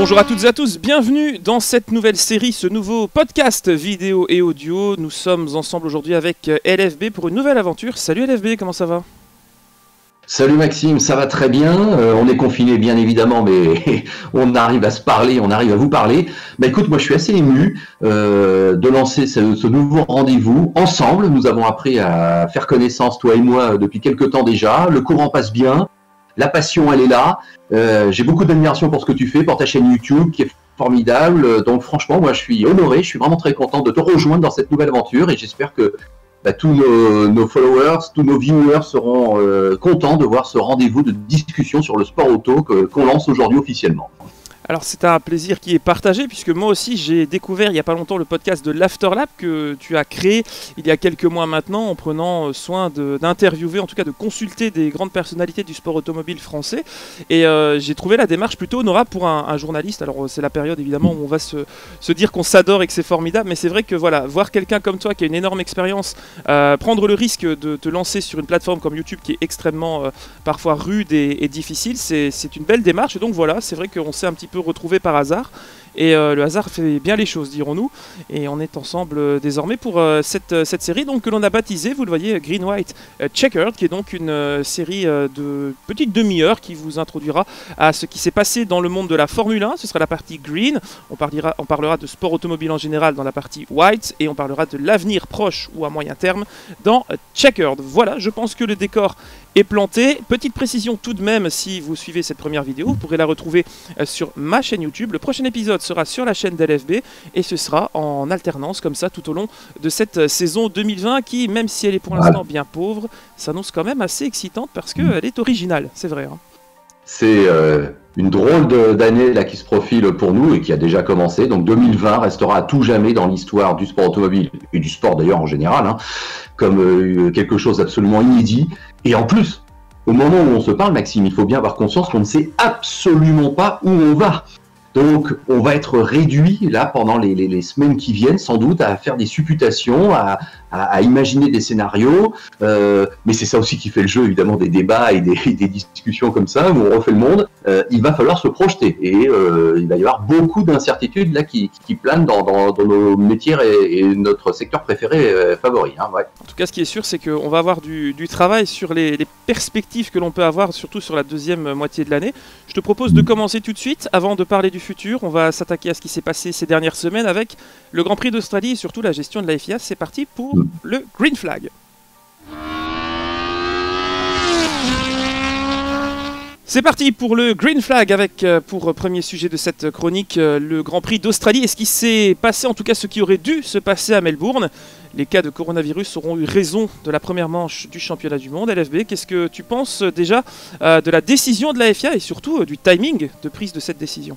Bonjour à toutes et à tous, bienvenue dans cette nouvelle série, ce nouveau podcast vidéo et audio. Nous sommes ensemble aujourd'hui avec euh, LFB pour une nouvelle aventure. Salut LFB, comment ça va? Salut Maxime, ça va très bien. Euh, on est confiné bien évidemment, mais on arrive à se parler, on arrive à vous parler. Bah écoute, moi je suis assez ému euh, de lancer ce, ce nouveau rendez-vous ensemble. Nous avons appris à faire connaissance, toi et moi, depuis quelques temps déjà. Le courant passe bien, la passion elle est là. Euh, J'ai beaucoup d'admiration pour ce que tu fais, pour ta chaîne YouTube qui est formidable. Donc franchement, moi je suis honoré, je suis vraiment très content de te rejoindre dans cette nouvelle aventure et j'espère que bah, tous nos, nos, followers, tous nos viewers seront euh, contents de voir ce rendez-vous de discussion sur le sport auto qu'on lance aujourd'hui officiellement. Alors c'est un plaisir qui est partagé puisque moi aussi j'ai découvert il n'y a pas longtemps le podcast de l'Afterlab que tu as créé il y a quelques mois maintenant en prenant euh, soin d'interviewer, en tout cas de consulter des grandes personnalités du sport automobile français. Et euh, j'ai trouvé la démarche plutôt honorable pour un, journaliste. Alors c'est la période évidemment où on va se, dire qu'on s'adore et que c'est formidable, mais c'est vrai que voilà, voir quelqu'un comme toi qui a une énorme expérience, euh, prendre le risque de te lancer sur une plateforme comme YouTube qui est extrêmement parfois rude et, difficile, c'est une belle démarche. Et donc voilà, c'est vrai qu'on s'est un petit peu retrouvé par hasard. Et euh, le hasard fait bien les choses, dirons-nous. Et on est ensemble euh, désormais pour euh, cette, série donc, que l'on a baptisée, vous le voyez, Green White Checkered, qui est donc une série de petite demi-heure qui vous introduira à ce qui s'est passé dans le monde de la Formule 1. Ce sera la partie Green. On parlera, on parlera de sport automobile en général dans la partie White. Et on parlera de l'avenir proche ou à moyen terme dans Checkered. Voilà, je pense que le décor est planté. Petite précision tout de même, si vous suivez cette première vidéo, vous pourrez la retrouver euh, sur ma chaîne YouTube. Le prochain épisode sera sur la chaîne d'LFB et ce sera en alternance comme ça tout au long de cette euh, saison 2020 qui, même si elle est pour l'instant bien pauvre, s'annonce quand même assez excitante parce qu'elle est originale, c'est vrai. hein. C'est euh, une drôle d'année là qui se profile pour nous et qui a déjà commencé. Donc 2020 restera à tout jamais dans l'histoire du sport automobile et du sport d'ailleurs en général, hein, comme euh, quelque chose d'absolument inédit. Et en plus, au moment où on se parle, Maxime, il faut bien avoir conscience qu'on ne sait absolument pas où on va. Donc, on va être réduit là pendant les, semaines qui viennent, sans doute, à faire des supputations, à, imaginer des scénarios. Euh, mais c'est ça aussi qui fait le jeu, évidemment, des débats et des, des discussions comme ça, où on refait le monde. Euh, il va falloir se projeter. Et euh, il va y avoir beaucoup d'incertitudes là qui, qui planent dans, dans- dans nos métiers et, et notre secteur préféré euh, favori. Hein, ouais. En tout cas, ce qui est sûr, c'est qu'on va avoir du, du travail sur les, les perspectives que l'on peut avoir, surtout sur la deuxième moitié de l'année. Je te propose de commencer tout de suite, avant de parler du futur. On va s'attaquer à ce qui s'est passé ces dernières semaines avec le Grand Prix d'Australie et surtout la gestion de la FIA. C'est parti pour le Green Flag. C'est parti pour le Green Flag avec euh, pour premier sujet de cette chronique euh, le Grand Prix d'Australie et ce qui s'est passé, en tout cas ce qui aurait dû se passer à Melbourne? Les cas de coronavirus auront eu raison de la première manche du championnat du monde. LFB, qu'est-ce que tu penses euh, déjà euh, de la décision de la FIA et surtout euh, du timing de prise de cette décision?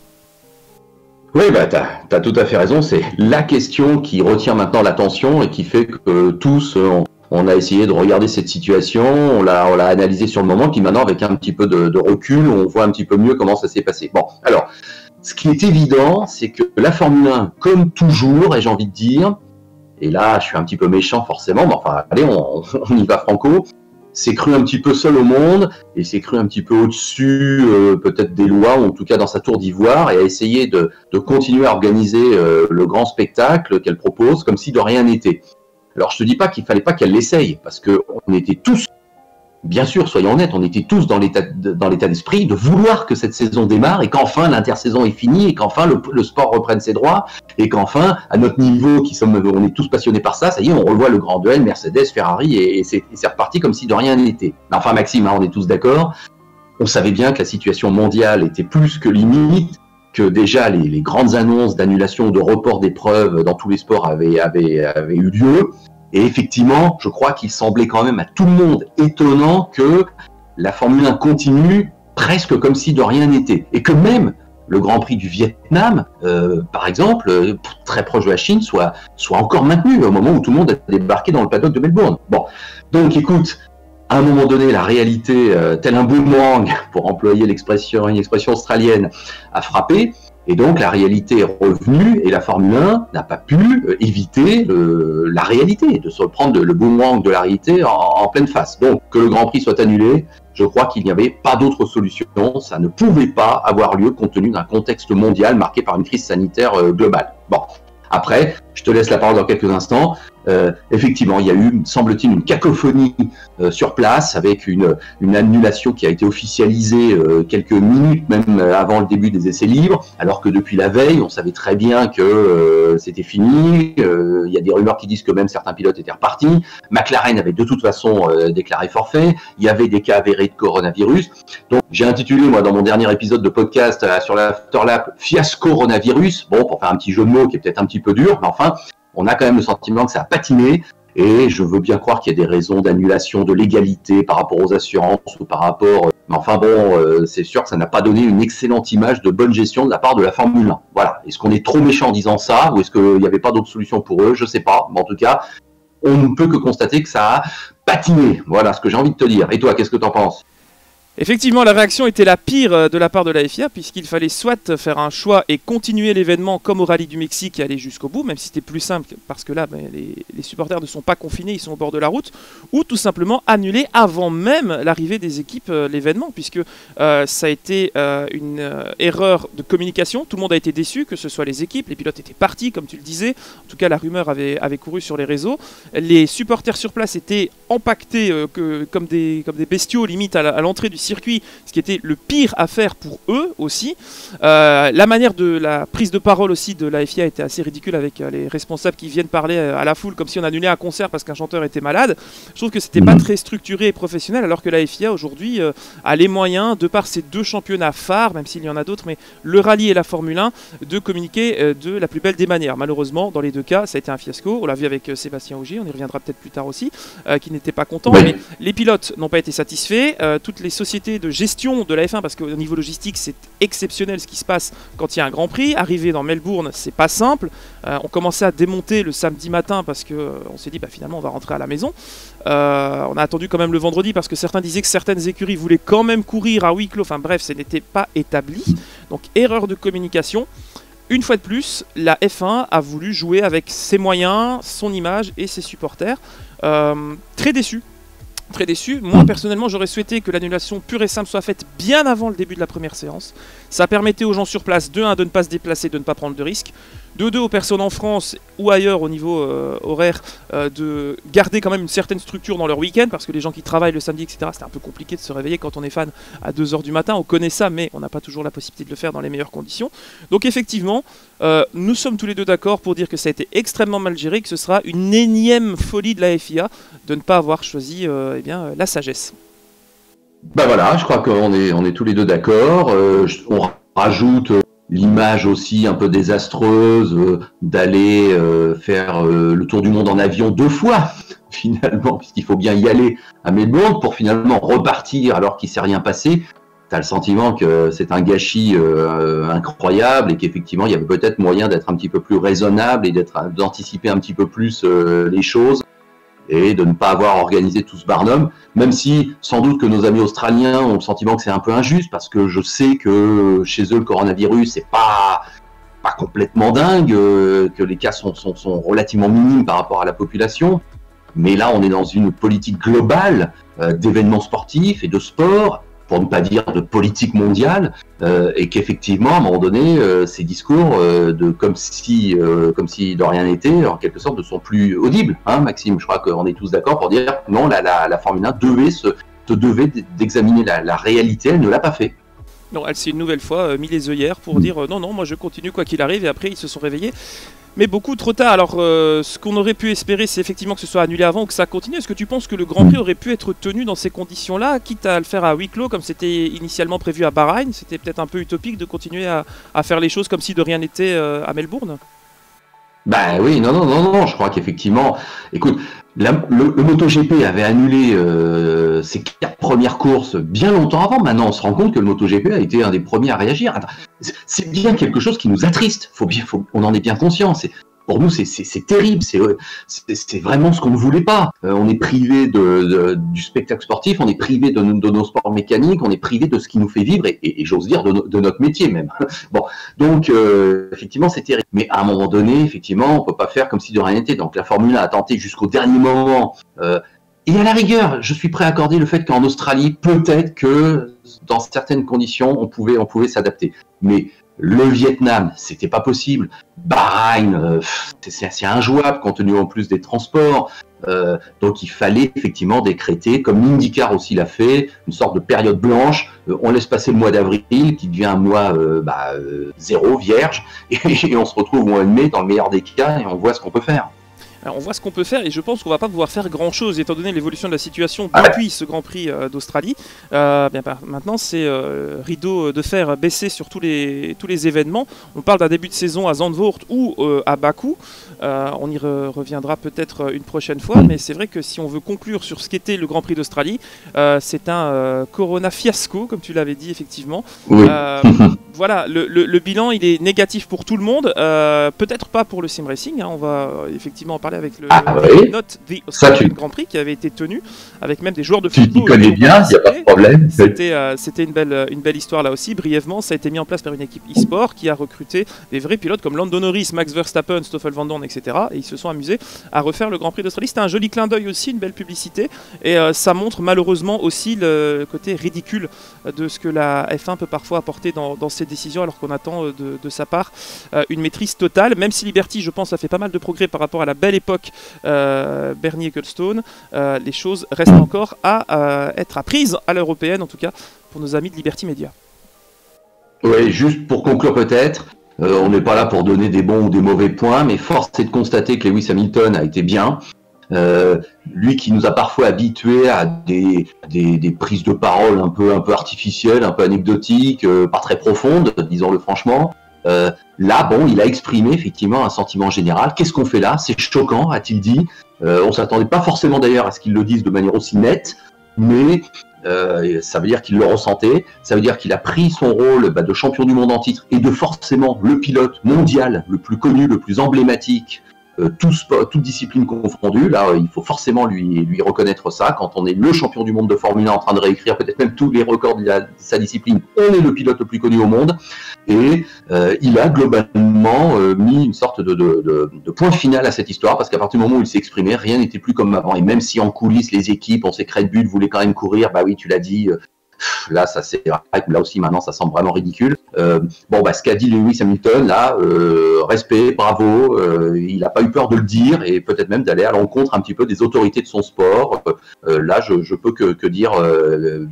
Oui, bah, tu as, tout à fait raison. C'est la question qui retient maintenant l'attention et qui fait que tous, euh, on, on a essayé de regarder cette situation, on l'a on analysé sur le moment, puis maintenant, avec un petit peu de, recul, on voit un petit peu mieux comment ça s'est passé. Bon, alors, ce qui est évident, c'est que la Formule 1, comme toujours, et j'ai envie de dire, et là, je suis un petit peu méchant forcément, mais enfin, allez, on, y va franco, s'est cru un petit peu seul au monde et s'est cru un petit peu au-dessus euh, peut-être des lois, ou en tout cas dans sa tour d'ivoire, et a essayé de, de continuer à organiser euh, le grand spectacle qu'elle propose comme si de rien n'était. Alors je te dis pas qu'il fallait pas qu'elle l'essaye, parce que on était tous, bien sûr, soyons honnêtes, on était tous dans l'état d'esprit de vouloir que cette saison démarre et qu'enfin l'intersaison est finie et qu'enfin le, sport reprenne ses droits et qu'enfin à notre niveau, qui sommes, on est tous passionnés par ça, ça y est, on revoit le grand duel Mercedes, Ferrari et, c'est reparti comme si de rien n'était. Enfin Maxime, hein, on est tous d'accord. On savait bien que la situation mondiale était plus que limite, que déjà les, grandes annonces d'annulation de report d'épreuves dans tous les sports avaient eu lieu. Et effectivement, je crois qu'il semblait quand même à tout le monde étonnant que la Formule 1 continue presque comme si de rien n'était. Et que même le Grand Prix du Vietnam, euh, par exemple, euh, très proche de la Chine, soit, soit encore maintenu au moment où tout le monde a débarqué dans le paddock de Melbourne. Bon, donc écoute, à un moment donné, la réalité, euh, tel un boomerang, pour employer l'expression, une expression australienne, a frappé. Et donc la réalité est revenue et la Formule 1 n'a pas pu euh, éviter la réalité, de se prendre le boomerang de la réalité en, en pleine face. Donc que le Grand Prix soit annulé, je crois qu'il n'y avait pas d'autre solution. Ça ne pouvait pas avoir lieu compte tenu d'un contexte mondial marqué par une crise sanitaire euh, globale. Bon, après, je te laisse la parole dans quelques instants. Euh, effectivement, il y a eu, semble-t-il, une cacophonie euh, sur place avec une, une, annulation qui a été officialisée euh, quelques minutes même avant le début des essais libres, alors que depuis la veille, on savait très bien que c'était fini. il y a des rumeurs qui disent que même certains pilotes étaient repartis. McLaren avait de toute façon déclaré forfait. Il y avait des cas avérés de coronavirus. Donc, j'ai intitulé, moi, dans mon dernier épisode de podcast sur la Afterlap, Fiasco coronavirus. Bon, pour faire un petit jeu de mots qui est peut-être un petit peu dur, mais enfin, on a quand même le sentiment que ça a patiné. Et je veux bien croire qu'il y a des raisons d'annulation de l'égalité par rapport aux assurances ou par rapport. Mais enfin bon, euh, c'est sûr que ça n'a pas donné une excellente image de bonne gestion de la part de la Formule 1. Voilà. Est-ce qu'on est trop méchant en disant ça ou est-ce qu'il n'y avait pas d'autre solution pour eux? Je sais pas. Mais en tout cas, on ne peut que constater que ça a patiné. Voilà ce que j'ai envie de te dire. Et toi, qu'est-ce que tu en penses? Effectivement, la réaction était la pire euh, de la part de la FIA, puisqu'il fallait soit faire un choix et continuer l'événement comme au rallye du Mexique et aller jusqu'au bout, même si c'était plus simple, parce que là, ben, les, supporters ne sont pas confinés, ils sont au bord de la route, ou tout simplement annuler avant même l'arrivée des équipes euh, l'événement, puisque euh, ça a été une erreur de communication, tout le monde a été déçu, que ce soit les équipes, les pilotes étaient partis, comme tu le disais, en tout cas la rumeur avait, couru sur les réseaux, les supporters sur place étaient empaquetés que, comme, des, comme des bestiaux limite à l'entrée du circuit, ce qui était le pire à faire pour eux aussi. Euh, la manière de la prise de parole aussi de la FIA était assez ridicule avec euh, les responsables qui viennent parler euh, à la foule comme si on annulait un concert parce qu'un chanteur était malade. Je trouve que c'était pas très structuré et professionnel alors que la FIA aujourd'hui a les moyens, de par ces deux championnats phares, même s'il y en a d'autres, mais le rallye et la Formule 1, de communiquer de la plus belle des manières. Malheureusement, dans les deux cas, ça a été un fiasco. On l'a vu avec Sébastien Augier, on y reviendra peut-être plus tard aussi, qui n'était pas content. Mais les pilotes n'ont pas été satisfaits. toutes les sociétés de gestion de la F1 parce qu'au niveau logistique c'est exceptionnel ce qui se passe quand il y a un Grand Prix. Arriver dans Melbourne c'est pas simple. Euh, on commençait à démonter le samedi matin parce que euh, on s'est dit bah, finalement on va rentrer à la maison. Euh, on a attendu quand même le vendredi parce que certains disaient que certaines écuries voulaient quand même courir à huis clos. Enfin bref, ce n'était pas établi. Donc erreur de communication. Une fois de plus, la F1 a voulu jouer avec ses moyens, son image et ses supporters. très déçu très déçu. Moi, personnellement, j'aurais souhaité que l'annulation pure et simple soit faite bien avant le début de la première séance. Ça permettait aux gens sur place, de 1, de ne pas se déplacer, de ne pas prendre de risques. De deux aux personnes en France ou ailleurs au niveau euh, horaire euh, de garder quand même une certaine structure dans leur week-end parce que les gens qui travaillent le samedi, etc., c'est un peu compliqué de se réveiller quand on est fan à 2h du matin. On connaît ça, mais on n'a pas toujours la possibilité de le faire dans les meilleures conditions. Donc effectivement, euh, nous sommes tous les deux d'accord pour dire que ça a été extrêmement mal géré, que ce sera une énième folie de la FIA de ne pas avoir choisi eh bien, la sagesse. Ben voilà, je crois qu'on on est tous les deux d'accord. on rajoute l'image aussi un peu désastreuse euh, d'aller euh, faire euh, le tour du monde en avion deux fois finalement puisqu'il faut bien y aller à Melbourne pour finalement repartir alors qu'il s'est rien passé. Tu as le sentiment que c'est un gâchis incroyable et qu'effectivement il y avait peut-être moyen d'être un petit peu plus raisonnable et d'être d'anticiper un petit peu plus les choses et de ne pas avoir organisé tout ce barnum, même si sans doute que nos amis australiens ont le sentiment que c'est un peu injuste, parce que je sais que chez eux le coronavirus c'est pas pas complètement dingue, euh, que les cas sont, sont, sont, relativement minimes par rapport à la population, mais là on est dans une politique globale euh, d'événements sportifs et de sport pour ne pas dire de politique mondiale, euh, et qu'effectivement, à un moment donné, euh, ces discours euh, de comme si, comme si de rien n'était, en quelque sorte, ne sont plus audibles. Hein, Maxime, je crois qu'on est tous d'accord pour dire non, la, la, la Formule 1 devait se, devait d'examiner la, la réalité, elle ne l'a pas fait. Non, elle s'est une nouvelle fois mis les œillères pour mm. dire non, non, moi je continue quoi qu'il arrive, et après ils se sont réveillés mais beaucoup trop tard. Alors, euh, ce qu'on aurait pu espérer, c'est effectivement que ce soit annulé avant ou que ça continue. Est-ce que tu penses que le Grand Prix aurait pu être tenu dans ces conditions-là, quitte à le faire à huis clos, comme c'était initialement prévu à Bahreïn? C'était peut-être un peu utopique de continuer à, faire les choses comme si de rien n'était euh, à Melbourne ben oui, non, non, non, non, je crois qu'effectivement, écoute, le, le, MotoGP avait annulé euh, ses quatre premières courses bien longtemps avant. Maintenant, on se rend compte que le MotoGP a été un des premiers à réagir. C'est bien quelque chose qui nous attriste. Faut bien, faut, on en est bien conscient pour nous, c'est terrible. C'est vraiment ce qu'on ne voulait pas. Euh, on est privé du spectacle sportif, on est privé de, nos sports mécaniques, on est privé de ce qui nous fait vivre et, j'ose dire de, notre métier même. bon, donc euh, effectivement, c'est terrible. Mais à un moment donné, effectivement, on peut pas faire comme si de rien n'était. Donc la Formule 1 a tenté jusqu'au dernier moment. Euh, et à la rigueur, je suis prêt à accorder le fait qu'en Australie, peut-être que dans certaines conditions, on pouvait, on pouvait s'adapter. Mais le Vietnam, c'était pas possible. Bahreïn, euh, c'est assez injouable compte tenu en plus des transports. Euh, donc il fallait effectivement décréter, comme l'IndyCar aussi l'a fait, une sorte de période blanche. Euh, on laisse passer le mois d'avril, qui devient un mois bah, zéro, vierge, et, on se retrouve au mois de mai dans le meilleur des cas et on voit ce qu'on peut faire on voit ce qu'on peut faire et je pense qu'on va pas pouvoir faire grand chose étant donné l'évolution de la situation ah depuis ce Grand Prix euh, d'Australie. Euh, bien, bah, maintenant, c'est euh, rideau de fer baissé sur tous les, tous les événements. On parle d'un début de saison à Zandvoort ou à Bakou. on y reviendra peut-être une prochaine fois, mais c'est vrai que si on veut conclure sur ce qu'était le Grand Prix d'Australie, c'est un Corona fiasco, comme tu l'avais dit effectivement. voilà, le, bilan il est négatif pour tout le monde, peut-être pas pour le sim racing. Hein. on va effectivement en parler avec le ah, Note The Grand Prix qui avait été tenu avec même des joueurs de football. Tu connais bien, il n'y a pas de problème. C'était euh, une belle une belle histoire là aussi. Brièvement, ça a été mis en place par une équipe e-sport qui a recruté des vrais pilotes comme Lando Norris, Max Verstappen, Stoffel Van Dorn, etc. Et ils se sont amusés à refaire le Grand Prix d'Australie. C'était un joli clin d'œil aussi, une belle publicité. Et euh, ça montre malheureusement aussi le côté ridicule de ce que la F1 peut parfois apporter dans, dans ses décisions alors qu'on attend euh, de, sa part une maîtrise totale. Même si Liberty, je pense, a fait pas mal de progrès par rapport à la belle époque euh, Bernie Ecclestone, euh, les choses restent encore à euh, être apprises à l'européenne, en tout cas pour nos amis de Liberty Media. Oui, juste pour conclure peut-être, on n'est pas là pour donner des bons ou des mauvais points, mais force est de constater que Lewis Hamilton a été bien. Lui qui nous a parfois habitués à des, des, prises de parole un peu, un peu artificielles, un peu anecdotiques, pas très profondes, disons-le franchement. Euh, là, bon, il a exprimé effectivement un sentiment général. Qu'est-ce qu'on fait là? C'est choquant, a-t-il dit. Euh, on s'attendait pas forcément d'ailleurs à ce qu'il le dise de manière aussi nette, mais euh, ça veut dire qu'il le ressentait. Ça veut dire qu'il a pris son rôle bah, de champion du monde en titre et de forcément le pilote mondial le plus connu, le plus emblématique euh, toute discipline confondue. Là, il faut forcément lui, reconnaître ça. Quand on est le champion du monde de Formule 1 en train de réécrire peut-être même tous les records de, sa discipline, on est le pilote le plus connu au monde. Et euh, il a globalement euh, mis une sorte de, point final à cette histoire parce qu'à partir du moment où il s'est exprimé, rien n'était plus comme avant. Et même si en coulisses, les équipes, on sait que Red Bull voulait quand même courir, bah oui, tu l'as dit, là, ça c'est là aussi maintenant, ça semble vraiment ridicule. Euh, bon, bah, ce qu'a dit Lewis Hamilton, là, euh, respect, bravo, euh, il n'a pas eu peur de le dire et peut-être même d'aller à l'encontre un petit peu des autorités de son sport. là, je, peux que, dire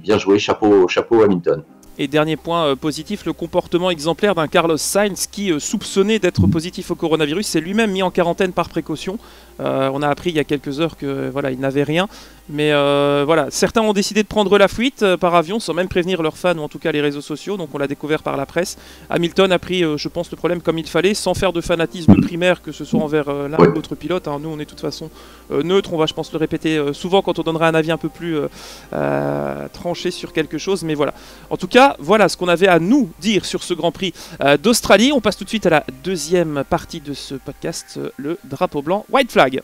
bien joué, chapeau, chapeau Hamilton. Et dernier point positif, le comportement exemplaire d'un Carlos Sainz qui, soupçonné d'être positif au coronavirus, s'est lui-même mis en quarantaine par précaution. On a appris il y a quelques heures que voilà, il n'avait rien. Mais voilà, certains ont décidé de prendre la fuite par avion sans même prévenir leurs fans ou en tout cas les réseaux sociaux. Donc on l'a découvert par la presse. Hamilton a pris, je pense, le problème comme il fallait, sans faire de fanatisme primaire, que ce soit envers l'un ou l'autre pilote. Hein. Nous, on est de toute façon neutre. On va, je pense, le répéter souvent quand on donnera un avis un peu plus tranché sur quelque chose. Mais voilà. En tout cas, voilà ce qu'on avait à nous dire sur ce Grand Prix euh, d'Australie. On passe tout de suite à la deuxième partie de ce podcast, euh, le drapeau blanc White Flag.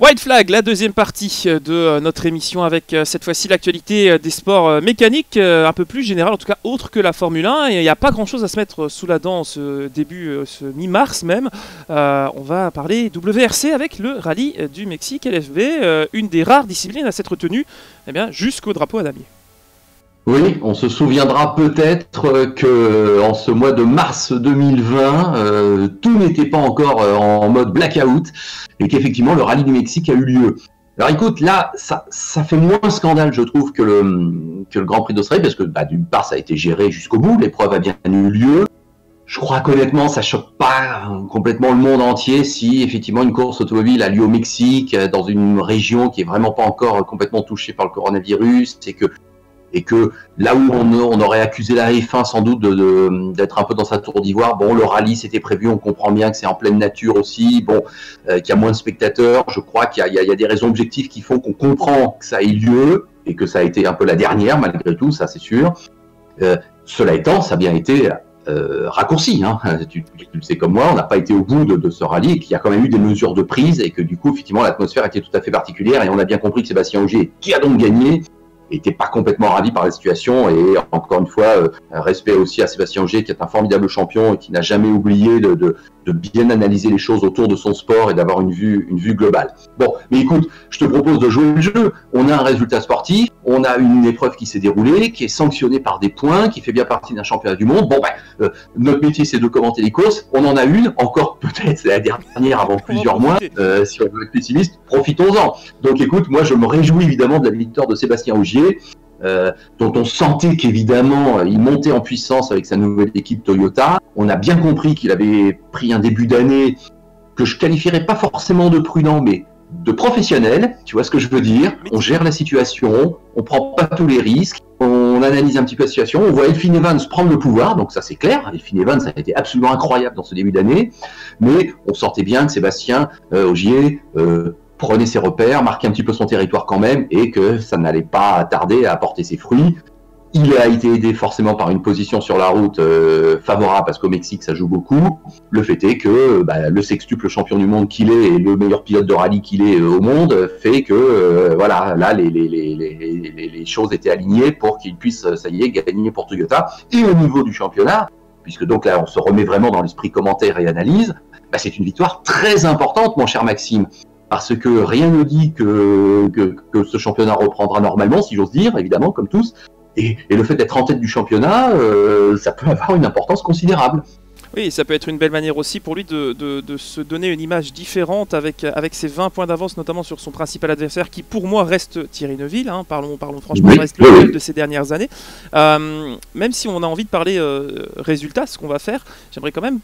White Flag, la deuxième partie euh, de euh, notre émission avec euh, cette fois-ci l'actualité des sports mécaniques, un peu plus général, en tout cas autre que la Formule 1. Il n'y a pas grand-chose à se mettre sous la dent ce début, ce mi-mars même. on va parler WRC avec le rallye du Mexique LFB, une des rares disciplines à s'être tenue eh jusqu'au drapeau à damier. Oui, on se souviendra peut-être que en ce mois de mars 2020, euh, tout n'était pas encore euh, en mode blackout et qu'effectivement le rallye du Mexique a eu lieu. Alors écoute, là, ça, fait moins scandale, je trouve, que le, Grand Prix d'Australie, parce que bah, d'une part, ça a été géré jusqu'au bout, l'épreuve a bien eu lieu. Je crois qu'honnêtement, ça choque pas complètement le monde entier si effectivement une course automobile a lieu au Mexique, dans une région qui est vraiment pas encore complètement touchée par le coronavirus, c'est que et que là où on, aurait accusé la F1 sans doute d'être un peu dans sa tour d'ivoire, bon, le rallye c'était prévu, on comprend bien que c'est en pleine nature aussi, bon, euh, qu'il y a moins de spectateurs, je crois qu'il y, a des raisons objectives qui font qu'on comprend que ça ait lieu et que ça a été un peu la dernière malgré tout, ça c'est sûr. Euh, cela étant, ça a bien été euh, raccourci. Hein. Tu, le sais comme moi, on n'a pas été au bout de, ce rallye qu'il y a quand même eu des mesures de prise et que du coup, effectivement, l'atmosphère était tout à fait particulière et on a bien compris que Sébastien Auger, qui a donc gagné, était pas complètement ravi par la situation. Et encore une fois, euh, respect aussi à Sébastien Auger, qui est un formidable champion et qui n'a jamais oublié de, de, de, bien analyser les choses autour de son sport et d'avoir une vue, une vue globale. Bon, mais écoute, je te propose de jouer le jeu. On a un résultat sportif, on a une épreuve qui s'est déroulée, qui est sanctionnée par des points, qui fait bien partie d'un championnat du monde. Bon, ben, euh, notre métier, c'est de commenter les courses. On en a une, encore peut-être la dernière avant plusieurs mois. Euh, si on veut être pessimiste, profitons-en. Donc écoute, moi, je me réjouis évidemment de la victoire de Sébastien Augier euh, dont on sentait qu'évidemment il montait en puissance avec sa nouvelle équipe Toyota. On a bien compris qu'il avait pris un début d'année que je qualifierais pas forcément de prudent, mais de professionnel. Tu vois ce que je veux dire On gère la situation, on prend pas tous les risques, on analyse un petit peu la situation. On voit Elfine Evans prendre le pouvoir, donc ça c'est clair. Elfine Evans a été absolument incroyable dans ce début d'année, mais on sortait bien que Sébastien euh, Augier euh, prenait ses repères, marquait un petit peu son territoire quand même, et que ça n'allait pas tarder à apporter ses fruits. Il a été aidé forcément par une position sur la route euh, favorable parce qu'au Mexique ça joue beaucoup. Le fait est que bah, le sextuple champion du monde qu'il est et le meilleur pilote de rallye qu'il est euh, au monde fait que euh, voilà là les, choses étaient alignées pour qu'il puisse ça y est gagner pour Toyota. Et au niveau du championnat, puisque donc là on se remet vraiment dans l'esprit commentaire et analyse, bah, c'est une victoire très importante mon cher Maxime parce que rien ne dit que, que, ce championnat reprendra normalement, si j'ose dire, évidemment, comme tous. Et, le fait d'être en tête du championnat, euh, ça peut avoir une importance considérable. Oui, ça peut être une belle manière aussi pour lui de, de, se donner une image différente avec, avec ses 20 points d'avance, notamment sur son principal adversaire, qui pour moi reste Thierry Neuville, hein, parlons, parlons franchement, reste le de ces dernières années. Euh, même si on a envie de parler euh, résultats, ce qu'on va faire, j'aimerais quand même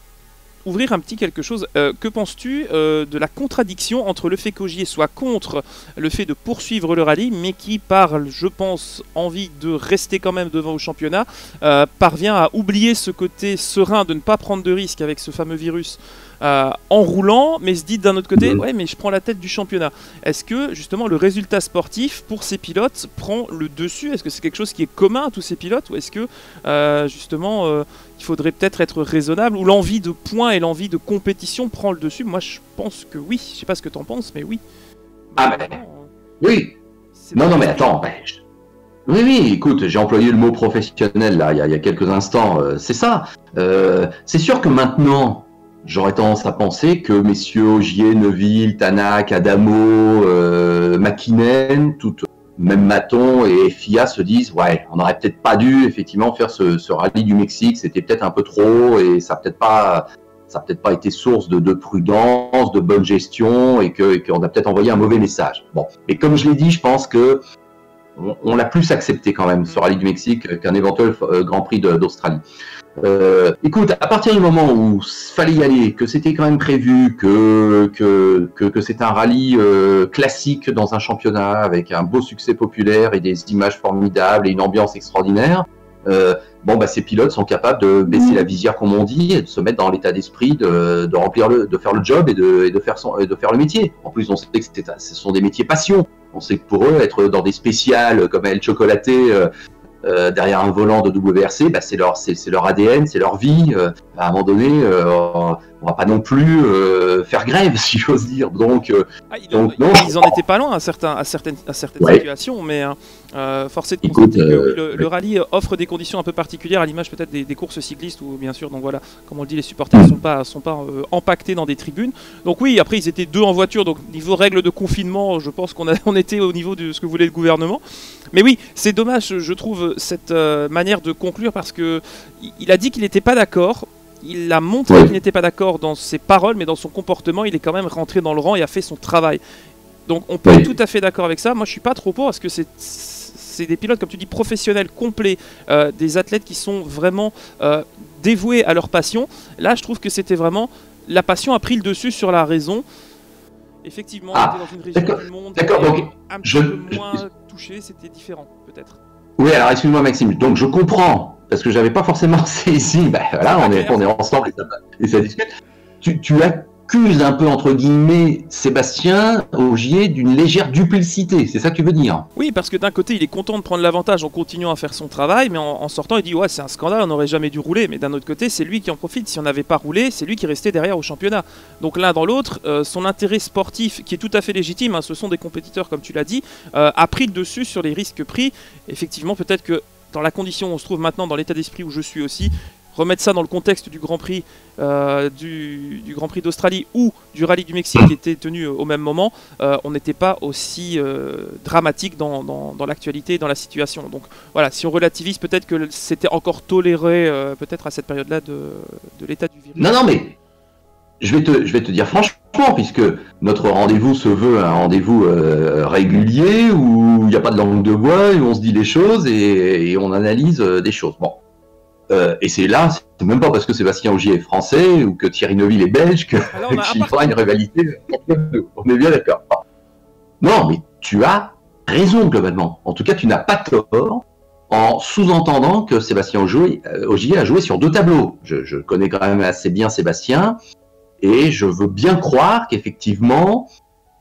ouvrir un petit quelque chose. Euh, que penses-tu euh, de la contradiction entre le fait qu'Ogier soit contre le fait de poursuivre le rallye, mais qui, par, je pense, envie de rester quand même devant au championnat, euh, parvient à oublier ce côté serein de ne pas prendre de risques avec ce fameux virus euh, en roulant, mais se dit d'un autre côté, ouais, mais je prends la tête du championnat. Est-ce que justement le résultat sportif pour ces pilotes prend le dessus? Est-ce que c'est quelque chose qui est commun à tous ces pilotes? Ou est-ce que euh, justement euh, il faudrait peut-être être raisonnable? Ou l'envie de points et l'envie de compétition prend le dessus? Moi je pense que oui. Je sais pas ce que tu en penses, mais oui. Ah ben, oui. Non, non, mais attends. Ben, oui, oui, écoute, j'ai employé le mot professionnel là, il y a, il y a quelques instants. c'est ça. c'est sûr que maintenant, J'aurais tendance à penser que messieurs Ogier, Neuville, Tanak, Adamo, euh, Makinen, tout, même Maton et FIA se disent ouais, on n'aurait peut-être pas dû effectivement faire ce, ce rallye du Mexique, c'était peut-être un peu trop et ça peut-être pas ça peut-être pas été source de, de, prudence, de bonne gestion et que qu'on a peut-être envoyé un mauvais message. Bon, et comme je l'ai dit, je pense que on, l'a plus accepté quand même ce rallye du Mexique qu'un éventuel euh, Grand Prix d'Australie. Euh, écoute, à partir du moment où fallait y aller, que c'était quand même prévu, que que, que, que c'est un rallye euh, classique dans un championnat avec un beau succès populaire et des images formidables et une ambiance extraordinaire, euh, bon bah ces pilotes sont capables de baisser mmh. la visière comme on dit et de se mettre dans l'état d'esprit de, de, remplir le, de faire le job et de, et de faire son, de faire le métier. En plus, on sait que ce sont des métiers passion. On sait que pour eux, être dans des spéciales comme elle chocolaté euh, derrière un volant de WRC, bah, c'est leur, c'est, leur ADN, c'est leur vie. Euh, à un moment donné, euh, on va pas non plus faire grève, si j'ose dire. Donc, ah, ils, donc non. ils en étaient pas loin à, certains, à certaines, à certaines situations, mais euh, force est de constater que le, rallye offre des conditions un peu particulières à l'image peut-être des, courses cyclistes où bien sûr, donc voilà, comme on le dit, les supporters ne sont pas, sont pas empaquetés dans des tribunes. Donc oui, après ils étaient deux en voiture, donc niveau règles de confinement, je pense qu'on on était au niveau de ce que voulait le gouvernement. Mais oui, c'est dommage, je trouve, cette euh, manière de conclure parce que il a dit qu'il n'était pas d'accord. Il a montré qu'il n'était pas d'accord dans ses paroles, mais dans son comportement, il est quand même rentré dans le rang et a fait son travail. Donc on peut être tout à fait d'accord avec ça. Moi, je suis pas trop pour parce que c'est c'est des pilotes, comme tu dis, professionnels, complets, euh, des athlètes qui sont vraiment euh, dévoués à leur passion. Là, je trouve que c'était vraiment la passion a pris le dessus sur la raison. Effectivement, on ah, était dans une région du monde un peu moins touché, c'était différent, peut-être. Oui, alors excuse-moi Maxime, donc je comprends, parce que j'avais pas forcément saisi, ben voilà, on est, on est ensemble et ça, discute. Tu, tu, as accuse un peu, entre guillemets, Sébastien Augier d'une légère duplicité. C'est ça que tu veux dire? Oui, parce que d'un côté, il est content de prendre l'avantage en continuant à faire son travail, mais en, sortant, il dit Ouais, c'est un scandale, on n'aurait jamais dû rouler. Mais d'un autre côté, c'est lui qui en profite. Si on n'avait pas roulé, c'est lui qui restait derrière au championnat. Donc l'un dans l'autre, euh, son intérêt sportif, qui est tout à fait légitime, hein, ce sont des compétiteurs, comme tu l'as dit, euh, a pris le dessus sur les risques pris. Effectivement, peut-être que dans la condition où on se trouve maintenant, dans l'état d'esprit où je suis aussi, remettre ça dans le contexte du Grand Prix euh, du, Grand Prix d'Australie ou du Rallye du Mexique qui était tenu euh, au même moment, euh, on n'était pas aussi dramatique dans, dans, l'actualité et dans la situation. Donc voilà, si on relativise, peut-être que c'était encore toléré peut-être à cette période-là de, de l'état du virus. Non, non, mais je vais te, je vais te dire franchement, puisque notre rendez-vous se veut un rendez-vous régulier où il n'y a pas de langue de bois, où on se dit des choses et, et on analyse des choses. Bon, euh, et c'est là, c'est même pas parce que Sébastien Augier est français ou que Thierry Neuville est belge qu'il y aura une rivalité. On est bien d'accord. Non, mais tu as raison globalement. En tout cas, tu n'as pas tort en sous-entendant que Sébastien Augier, euh, a joué sur deux tableaux. Je, je, connais quand même assez bien Sébastien et je veux bien croire qu'effectivement,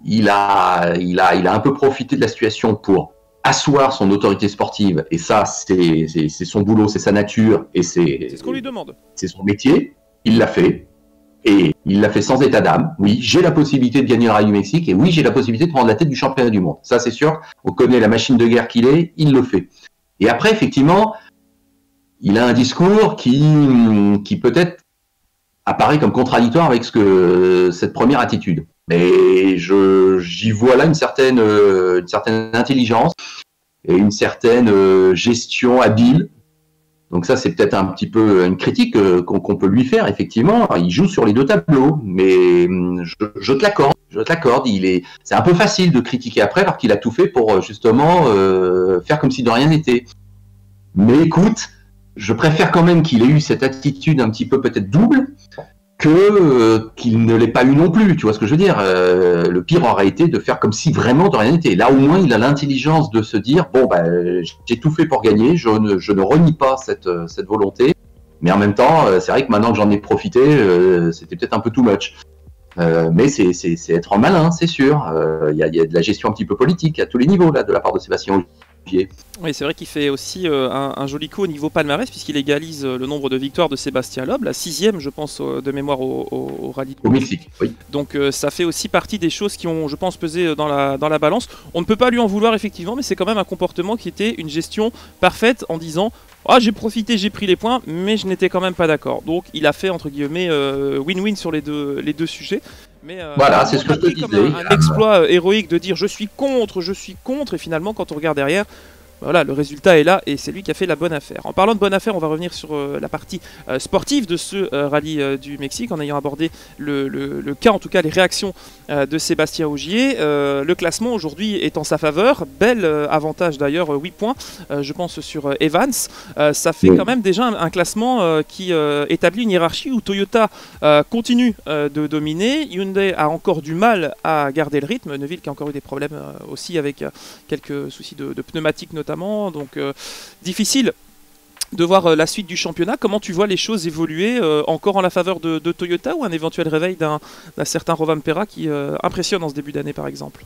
il a, il, a, il a un peu profité de la situation pour asseoir son autorité sportive, et ça, c'est son boulot, c'est sa nature, et c'est ce qu'on lui demande. C'est son métier, il l'a fait, et il l'a fait sans état d'âme. Oui, j'ai la possibilité de gagner le Rallye du Mexique, et oui, j'ai la possibilité de prendre la tête du championnat du monde. Ça, c'est sûr, on connaît la machine de guerre qu'il est, il le fait. Et après, effectivement, il a un discours qui, qui peut-être apparaît comme contradictoire avec ce que cette première attitude. Mais je, j'y vois là une certaine, euh, une certaine intelligence et une certaine euh, gestion habile. Donc ça, c'est peut-être un petit peu une critique euh, qu'on, peut lui faire, effectivement. Il joue sur les deux tableaux, mais hum, je, te l'accorde. Je te l'accorde. Il est, c'est un peu facile de critiquer après, alors qu'il a tout fait pour justement faire comme si de rien n'était. Mais écoute, je préfère quand même qu'il ait eu cette attitude un petit peu peut-être double, euh, qu'il ne l'ait pas eu non plus. Tu vois ce que je veux dire euh, Le pire aurait été de faire comme si vraiment de rien n'était. Là, au moins, il a l'intelligence de se dire bon, bah, j'ai tout fait pour gagner. Je ne, je ne renie pas cette, cette volonté. Mais en même temps, euh, c'est vrai que maintenant que j'en ai profité, c'était peut-être un peu too much. mais c'est être en malin, c'est sûr. Il y, a, y, a de la gestion un petit peu politique à tous les niveaux là, de la part de Sébastien oui, c'est vrai qu'il fait aussi euh, un, joli coup au niveau palmarès, puisqu'il égalise euh, le nombre de victoires de Sébastien Loeb, la sixième, je pense, euh, de mémoire au, rallye. Au Mexique, oui. Donc ça fait aussi partie des choses qui ont, je pense, pesé dans la, dans la balance. On ne peut pas lui en vouloir, effectivement, mais c'est quand même un comportement qui était une gestion parfaite en disant ah, j'ai profité, j'ai pris les points, mais je n'étais quand même pas d'accord. Donc il a fait entre guillemets win-win sur les deux, les deux sujets. Mais, voilà, c'est ce que je te disais. un exploit héroïque de dire je suis contre, je suis contre, et finalement quand on regarde derrière, voilà, le résultat est là et c'est lui qui a fait la bonne affaire. En parlant de bonne affaire, on va revenir sur euh, la partie euh, sportive de ce euh, rallye du Mexique en ayant abordé le, cas, en tout cas les réactions de Sébastien Augier. le classement aujourd'hui est en sa faveur. Bel avantage d'ailleurs, 8 points, je pense, sur Evans. ça fait quand même déjà un, classement qui établit une hiérarchie où Toyota continue de dominer. Hyundai a encore du mal à garder le rythme. Neuville qui a encore eu des problèmes aussi avec quelques soucis de, de pneumatique notamment donc euh, difficile de voir euh, la suite du championnat. Comment tu vois les choses évoluer euh, encore en la faveur de, Toyota ou un éventuel réveil d'un certain Rovan Pera qui impressionne en ce début d'année par exemple?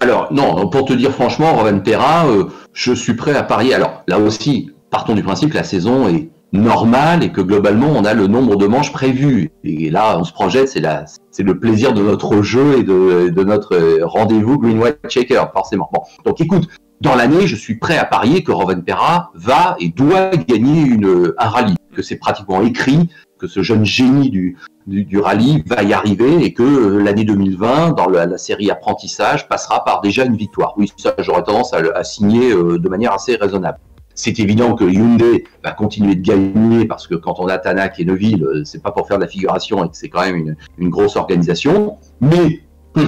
Alors non, pour te dire franchement, Rovan Pera, je suis prêt à parier. Alors là aussi, partons du principe que la saison est normale et que globalement on a le nombre de manches prévues. Et là, on se projette, c'est c'est le plaisir de notre jeu et de, de notre rendez-vous Green White Shaker, forcément. Bon, donc écoute, dans l'année, je suis prêt à parier que Pera va et doit gagner une, un rallye, que c'est pratiquement écrit, que ce jeune génie du, du, rallye va y arriver et que euh, l'année 2020, dans la, série apprentissage, passera par déjà une victoire. Oui, ça, j'aurais tendance à, à signer euh, de manière assez raisonnable. C'est évident que Hyundai va continuer de gagner parce que quand on a Tanak et Neuville, euh, c'est pas pour faire de la figuration et que c'est quand même une, une grosse organisation. Mais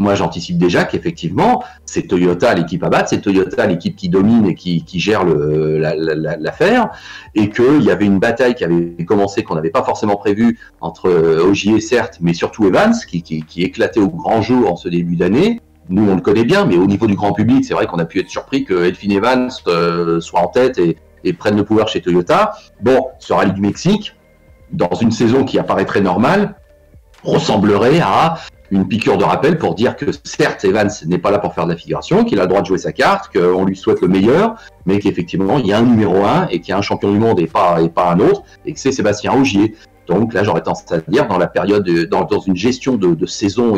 Moi, j'anticipe déjà qu'effectivement, c'est Toyota l'équipe à battre, c'est Toyota l'équipe qui domine et qui, gère l'affaire, et qu'il y avait une bataille qui avait commencé, qu'on n'avait pas forcément prévu entre euh, Ogier, certes, mais surtout Evans, qui, éclatait au grand jour en ce début d'année. Nous, on le connaît bien, mais au niveau du grand public, c'est vrai qu'on a pu être surpris que Elfin Evans euh, soit en tête et, et prenne le pouvoir chez Toyota. Bon, ce rallye du Mexique, dans une saison qui apparaît très normale, ressemblerait à une piqûre de rappel pour dire que certes Evans n'est pas là pour faire de la figuration, qu'il a le droit de jouer sa carte, qu'on lui souhaite le meilleur, mais qu'effectivement il y a un numéro un et qu'il y a un champion du monde et pas, un autre, et que c'est Sébastien Rougier. Donc là, j'aurais tendance à dire, dans la période, dans, dans une gestion de, saison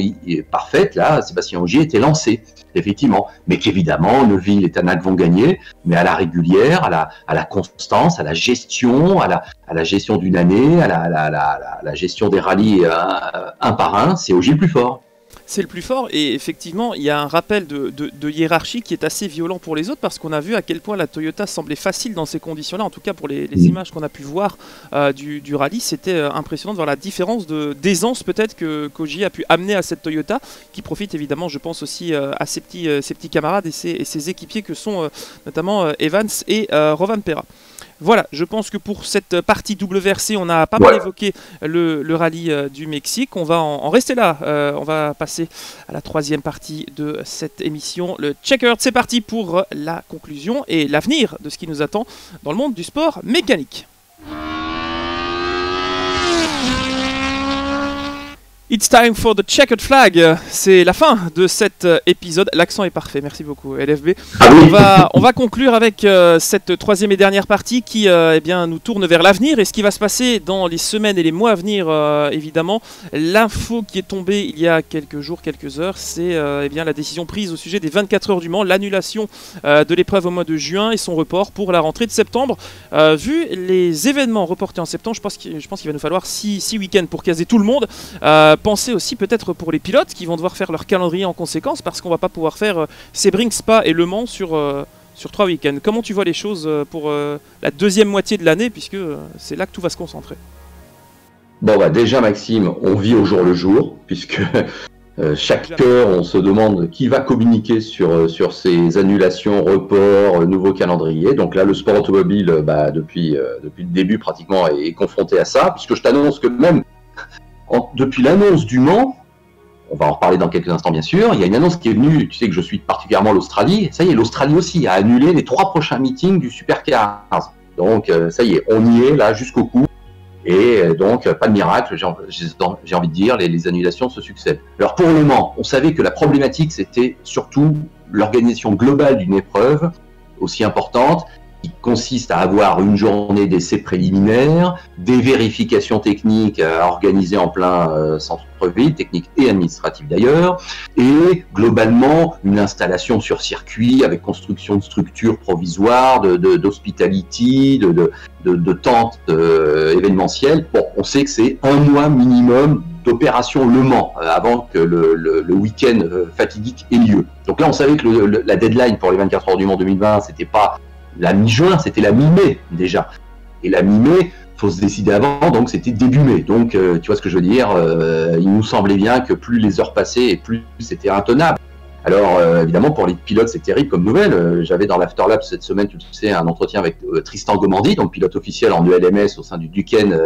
parfaite, là, Sébastien Ogier était lancé, effectivement. Mais qu'évidemment, Neuville et Tanak vont gagner, mais à la régulière, à la, constance, à la gestion, à la, gestion d'une année, à la, gestion des rallyes euh, un par un, c'est Ogier le plus fort c'est le plus fort. Et effectivement, il y a un rappel de, hiérarchie qui est assez violent pour les autres parce qu'on a vu à quel point la Toyota semblait facile dans ces conditions-là. En tout cas, pour les, images qu'on a pu voir euh, du, rallye, c'était euh, impressionnant de voir la différence d'aisance peut-être que Koji a pu amener à cette Toyota, qui profite évidemment, je pense aussi euh, à ses petits, camarades et ses, et ses, équipiers que sont notamment Evans et Rovan Pera. Voilà, je pense que pour cette partie WRC, on a pas mal évoqué le, rallye euh, du Mexique. On va en, rester là. Euh, on va passer à la troisième partie de cette émission, le Checkered. C'est parti pour la conclusion et l'avenir de ce qui nous attend dans le monde du sport mécanique. It's time for the checkered flag. C'est la fin de cet euh, épisode. L'accent est parfait. Merci beaucoup, LFB. Ah on va, on va conclure avec euh, cette troisième et dernière partie qui euh, eh bien, nous tourne vers l'avenir et ce qui va se passer dans les semaines et les mois à venir, évidemment. L'info qui est tombée il y a quelques jours, quelques heures, c'est eh bien, la décision prise au sujet des 24 heures du Mans, l'annulation de l'épreuve au mois de juin et son report pour la rentrée de septembre. vu les événements reportés en septembre, je pense qu'il va nous falloir 6 week-ends pour caser tout le monde penser aussi peut-être pour les pilotes qui vont devoir faire leur calendrier en conséquence parce qu'on va pas pouvoir faire euh, Sebring, Spa et Le Mans sur, euh, sur trois week-ends. Comment tu vois les choses euh, pour la deuxième moitié de l'année puisque c'est là que tout va se concentrer? Bon bah déjà Maxime, on vit au jour le jour puisque chaque heure on se demande qui va communiquer sur, sur ces annulations, reports, nouveaux calendriers. Donc là le sport automobile bah, depuis, depuis le début pratiquement est confronté à ça puisque je t'annonce que même depuis l'annonce du Mans, on va en reparler dans quelques instants bien sûr, il y a une annonce qui est venue, tu sais que je suis particulièrement l'Australie, ça y est, l'Australie aussi a annulé les trois prochains meetings du Supercar. Donc euh, ça y est, on y est là jusqu'au coup. Et euh, donc, pas de miracle, j'ai envie de dire, les, annulations se succèdent. Alors pour le Mans, on savait que la problématique, c'était surtout l'organisation globale d'une épreuve aussi importante, qui consiste à avoir une journée d'essai préliminaire, des vérifications techniques à organiser en plein euh, centre-ville, techniques et administratives d'ailleurs, et globalement une installation sur circuit avec construction de structures provisoires, d'hospitality, de, de, de, de, tentes euh, événementielles. Bon, on sait que c'est un mois minimum d'opération Le Mans euh, avant que le, le, week-end fatidique ait lieu. Donc là, on savait que la deadline pour les 24 heures du Mans 2020, c'était pas la mi-juin, c'était la mi-mai déjà. Et la mi-mai, faut se décider avant, donc c'était début mai. Donc, euh, tu vois ce que je veux dire, euh, il nous semblait bien que plus les heures passaient et plus c'était intenable. Alors euh, évidemment pour les pilotes c'est terrible comme nouvelle. Euh, j'avais dans l'Afterlab cette semaine, tu sais, un entretien avec euh, Tristan Gomandi, donc pilote officiel en ELMS au sein du Duquesne,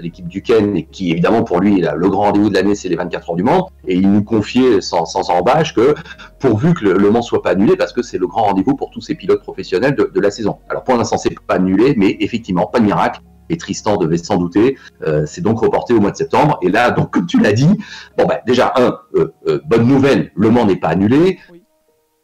l'équipe Duquesne, et qui évidemment pour lui le grand rendez-vous de l'année c'est les 24 heures du Mans. Et il nous confiait sans, sans embâche que pourvu que le, Mans soit pas annulé, parce que c'est le grand rendez-vous pour tous ces pilotes professionnels de, de la saison. Alors pour l'instant c'est pas annulé, mais effectivement pas de miracle et Tristan devait s'en douter. Euh, c'est donc reporté au mois de septembre. Et là, donc comme tu l'as dit, bon ben déjà un, euh, euh, bonne nouvelle, Le Mans n'est pas annulé.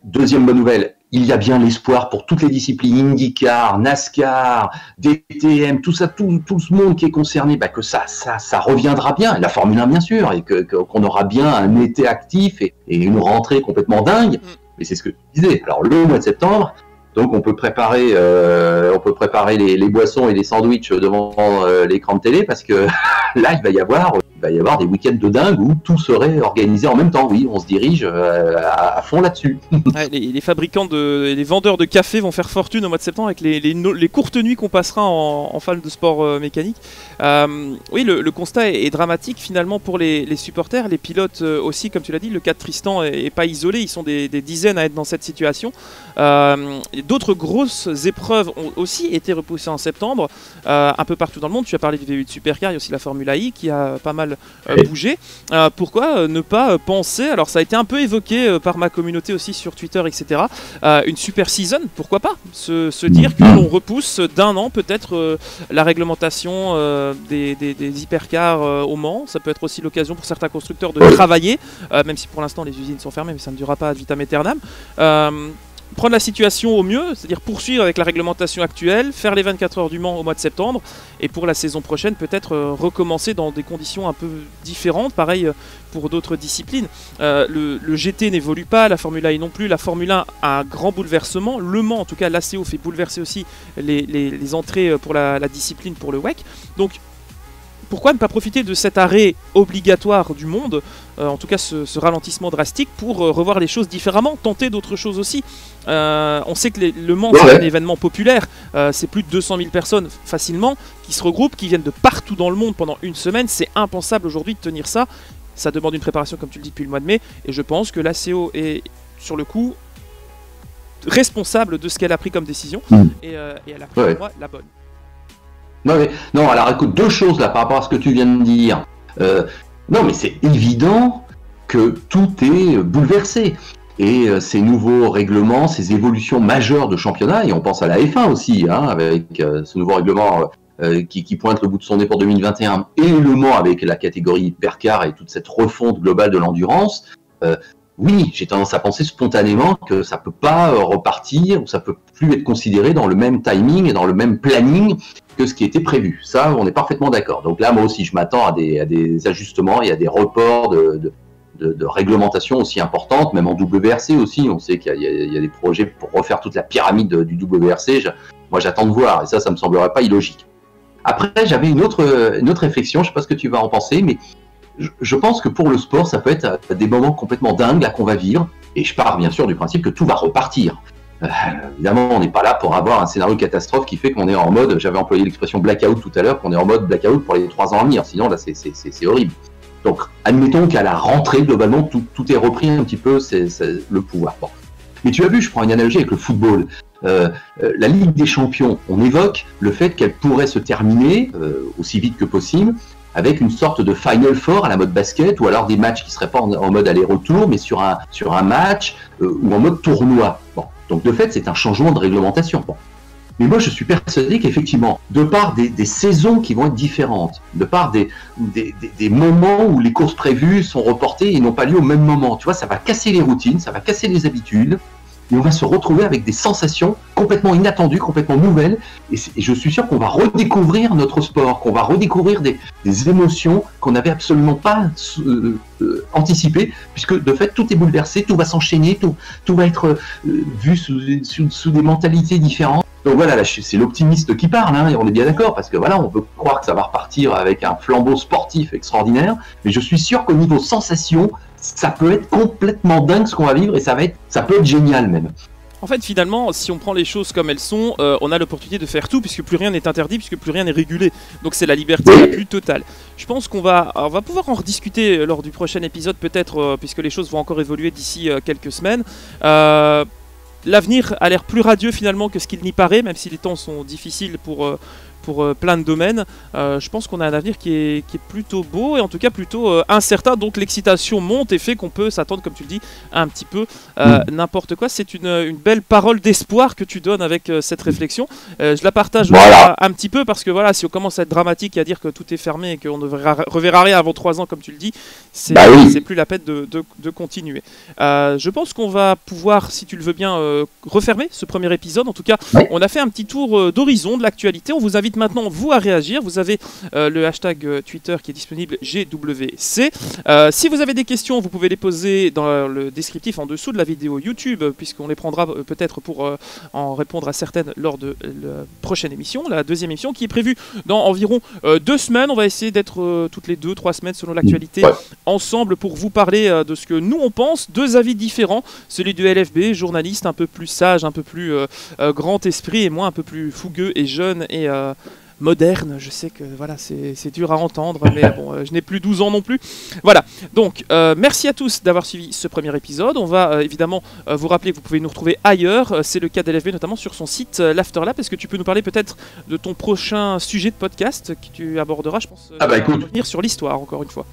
Deuxième bonne nouvelle, il y a bien l'espoir pour toutes les disciplines IndyCar, NASCAR, DTM, tout ça, tout, tout ce monde qui est concerné, bah, que ça, ça, ça reviendra bien. La Formule 1 bien sûr, et que qu'on aura bien un été actif et, et une rentrée complètement dingue. Mm. Mais c'est ce que tu disais. Alors le mois de septembre, donc on peut préparer, euh, on peut préparer les, les, boissons et les sandwichs devant euh, l'écran de télé parce que là il va y avoir il va y avoir des week-ends de dingue où tout serait organisé en même temps. Oui, on se dirige euh, à, fond là-dessus. les, fabricants de, les vendeurs de café vont faire fortune au mois de septembre avec les, les courtes nuits qu'on passera en, en fan de sport euh, mécanique. Euh, oui, le, constat est, dramatique finalement pour les, supporters, les pilotes aussi, comme tu l'as dit. Le cas de Tristan est, pas isolé, ils sont des, dizaines à être dans cette situation. D'autres grosses épreuves ont aussi été repoussées en septembre, un peu partout dans le monde. Tu as parlé du V8 Supercar, il y a aussi la Formule I qui a pas mal mal bouger. pourquoi ne pas penser, alors ça a été un peu évoqué par ma communauté aussi sur Twitter, etc., une super season, pourquoi pas? Se, se dire que l'on repousse d'un an peut-être la réglementation des, des, des, hypercars au Mans, ça peut être aussi l'occasion pour certains constructeurs de travailler, même si pour l'instant les usines sont fermées, mais ça ne durera pas ad vitam aeternam prendre la situation au mieux, c'est-à-dire poursuivre avec la réglementation actuelle, faire les 24 heures du Mans au mois de septembre, et pour la saison prochaine peut-être euh, recommencer dans des conditions un peu différentes, pareil euh, pour d'autres disciplines. Euh, le, GT n'évolue pas, la Formule 1 non plus, la Formule 1 a un grand bouleversement, le Mans en tout cas, l'ACO fait bouleverser aussi les, entrées pour la, la, discipline pour le WEC, donc pourquoi ne pas profiter de cet arrêt obligatoire du monde, euh, en tout cas ce, ralentissement drastique, pour euh, revoir les choses différemment, tenter d'autres choses aussi. Euh, On sait que le Mans, c'est un événement populaire, c'est plus de 200 000 personnes facilement qui se regroupent, qui viennent de partout dans le monde pendant une semaine, c'est impensable aujourd'hui de tenir ça. Ça demande une préparation, comme tu le dis, depuis le mois de mai, et je pense que l'ACO est, sur le coup, responsable de ce qu'elle a pris comme décision, mm. et, elle a pris pour moi la bonne. Non, mais, non, alors écoute, deux choses là par rapport à ce que tu viens de dire. Euh, non, mais c'est évident que tout est bouleversé. Et euh, ces nouveaux règlements, ces évolutions majeures de championnat, et on pense à la F1 aussi, hein, avec euh, ce nouveau règlement qui, pointe le bout de son nez pour 2021, et le Mans avec la catégorie hypercar et toute cette refonte globale de l'endurance, oui, j'ai tendance à penser spontanément que ça peut pas repartir, ou ça peut plus être considéré dans le même timing et dans le même planning que ce qui était prévu. Ça, on est parfaitement d'accord. Donc là, moi aussi, je m'attends à des, à des, ajustements et à des reports de, réglementation aussi importantes, même en WRC aussi. On sait qu'il y, a des projets pour refaire toute la pyramide du WRC. moi, j'attends de voir, et ça, ça me semblerait pas illogique. Après, j'avais une autre, réflexion, je sais pas ce que tu vas en penser, mais je pense que pour le sport, ça peut être des moments complètement dingues là qu'on va vivre. Et je pars bien sûr du principe que tout va repartir. Euh, évidemment, on n'est pas là pour avoir un scénario catastrophe qui fait qu'on est en mode, j'avais employé l'expression blackout tout à l'heure, qu'on est en mode blackout pour les trois ans à venir. Sinon, là, c'est horrible. Donc, admettons qu'à la rentrée, globalement, tout, est repris un petit peu, c'est le pouvoir. Bon. Mais tu as vu, je prends une analogie avec le football. Euh, euh, la Ligue des Champions, on évoque le fait qu'elle pourrait se terminer aussi vite que possible avec une sorte de Final Four à la mode basket, ou alors des matchs qui seraient pas en, mode aller-retour, mais sur un, sur un match ou en mode tournoi. Bon. Donc de fait, c'est un changement de réglementation. Mais moi, je suis persuadé qu'effectivement, de par des, saisons qui vont être différentes, de par des, des, moments où les courses prévues sont reportées et n'ont pas lieu au même moment, tu vois, ça va casser les routines, ça va casser les habitudes, et on va se retrouver avec des sensations complètement inattendues, complètement nouvelles. Et, je suis sûr qu'on va redécouvrir notre sport, qu'on va redécouvrir des, émotions qu'on n'avait absolument pas euh, euh, anticipées, puisque de fait tout est bouleversé, tout va s'enchaîner, tout, tout va être euh, vu sous, sous, des mentalités différentes. Donc voilà, c'est l'optimiste qui parle, hein, et on est bien d'accord, parce que voilà, on peut croire que ça va repartir avec un flambeau sportif extraordinaire, mais je suis sûr qu'au niveau sensation, ça peut être complètement dingue ce qu'on va vivre et ça va être, ça peut être génial même. En fait, finalement, si on prend les choses comme elles sont, euh, on a l'opportunité de faire tout, puisque plus rien n'est interdit, puisque plus rien n'est régulé. Donc c'est la liberté la plus totale. Je pense qu'on va, on va pouvoir en rediscuter euh, lors du prochain épisode, peut-être, euh, puisque les choses vont encore évoluer d'ici quelques semaines. L'avenir a l'air plus radieux finalement que ce qu'il n'y paraît, même si les temps sont difficiles pour pour euh, plein de domaines. Euh, je pense qu'on a un avenir qui est, qui est, plutôt beau et en tout cas plutôt euh, incertain. Donc l'excitation monte et fait qu'on peut s'attendre, comme tu le dis, à un petit peu mm. n'importe quoi. C'est une, une, belle parole d'espoir que tu donnes avec cette réflexion. je la partage un petit peu parce que voilà, si on commence à être dramatique et à dire que tout est fermé et qu'on ne reverra rien avant trois ans, comme tu le dis, c'est bah plus la peine de, de, continuer. je pense qu'on va pouvoir, si tu le veux bien, refermer ce premier épisode. En tout cas, on a fait un petit tour d'horizon de l'actualité. On vous invite maintenant vous à réagir. Vous avez euh, le hashtag euh, Twitter qui est disponible GWC. Euh, si vous avez des questions, vous pouvez les poser dans le descriptif en dessous de la vidéo YouTube, puisqu'on les prendra peut-être pour en répondre à certaines lors de la prochaine émission, la deuxième émission, qui est prévue dans environ deux semaines. On va essayer d'être toutes les deux, trois semaines selon l'actualité ensemble pour vous parler de ce que nous on pense. Deux avis différents, celui du LFB, journaliste un peu plus sage, un peu plus grand esprit, et moi un peu plus fougueux et jeune et moderne. Je sais que voilà, c'est dur à entendre, mais bon, euh, je n'ai plus 12 ans non plus. Voilà, donc euh, merci à tous d'avoir suivi ce premier épisode. On va euh, évidemment vous rappeler que vous pouvez nous retrouver ailleurs. c'est le cas d'LFB notamment sur son site l'Afterlab. Est-ce que tu peux nous parler peut-être de ton prochain sujet de podcast que tu aborderas, je pense, ah bah, écoute. sur l'histoire encore une fois?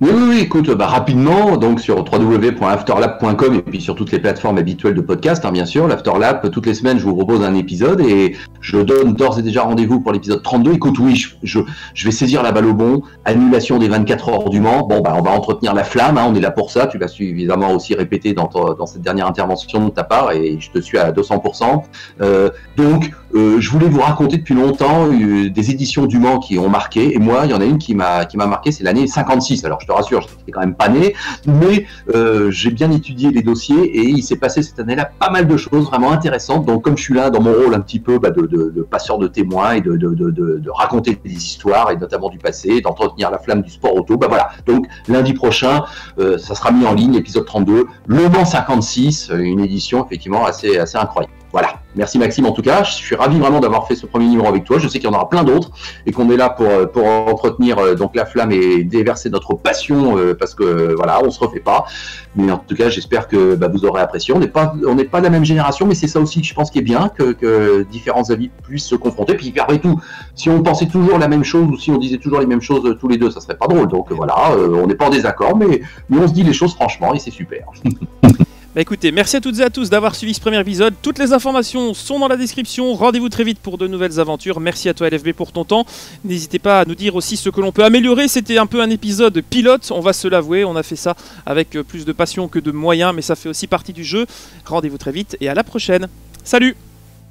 Oui, oui, oui, écoute, bah, rapidement, donc sur www.afterlab.com et puis sur toutes les plateformes habituelles de podcast, hein, bien sûr, l'Afterlab, toutes les semaines, je vous propose un épisode et je donne d'ores et déjà rendez-vous pour l'épisode 32. Écoute, oui, je, je, vais saisir la balle au bon, annulation des 24 heures du Mans. Bon, bah, on va entretenir la flamme, hein, on est là pour ça. Tu l'as suffisamment aussi répété dans, dans cette dernière intervention de ta part et je te suis à 200%. Euh, donc, euh, je voulais vous raconter depuis longtemps euh, des éditions du Mans qui ont marqué et moi, il y en a une qui m'a qui m'a marqué, c'est l'année 56. Alors, te rassure, j'étais quand même pas né, mais euh, j'ai bien étudié les dossiers et il s'est passé cette année-là pas mal de choses vraiment intéressantes. Donc, comme je suis là dans mon rôle un petit peu bah, de, passeur de témoins et de, de, raconter des histoires et notamment du passé, d'entretenir la flamme du sport auto, bah voilà. Donc, lundi prochain, euh, ça sera mis en ligne, épisode 32, Le Mans 56, une édition effectivement assez, assez incroyable. Voilà. Merci Maxime en tout cas. Je suis ravi vraiment d'avoir fait ce premier numéro avec toi. Je sais qu'il y en aura plein d'autres et qu'on est là pour, euh, pour entretenir euh, donc la flamme et déverser notre passion euh, parce que voilà, on se refait pas. Mais en tout cas, j'espère que bah, vous aurez apprécié. On n'est pas on n'est pas de la même génération, mais c'est ça aussi que je pense qui est bien que, que, différents avis puissent se confronter. Puis après tout, si on pensait toujours la même chose ou si on disait toujours les mêmes choses tous les deux, ça serait pas drôle. Donc voilà, on n'est pas en désaccord, mais, mais on se dit les choses franchement et c'est super. Bah écoutez, merci à toutes et à tous d'avoir suivi ce premier épisode. Toutes les informations sont dans la description. Rendez-vous très vite pour de nouvelles aventures. Merci à toi LFB pour ton temps. N'hésitez pas à nous dire aussi ce que l'on peut améliorer. C'était un peu un épisode pilote, on va se l'avouer. On a fait ça avec euh, plus de passion que de moyens, mais ça fait aussi partie du jeu. Rendez-vous très vite et à la prochaine. Salut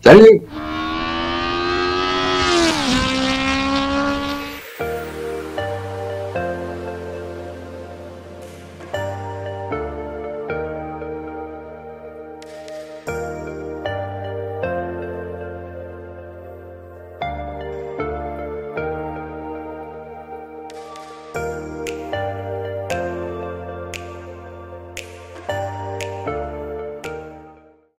Salut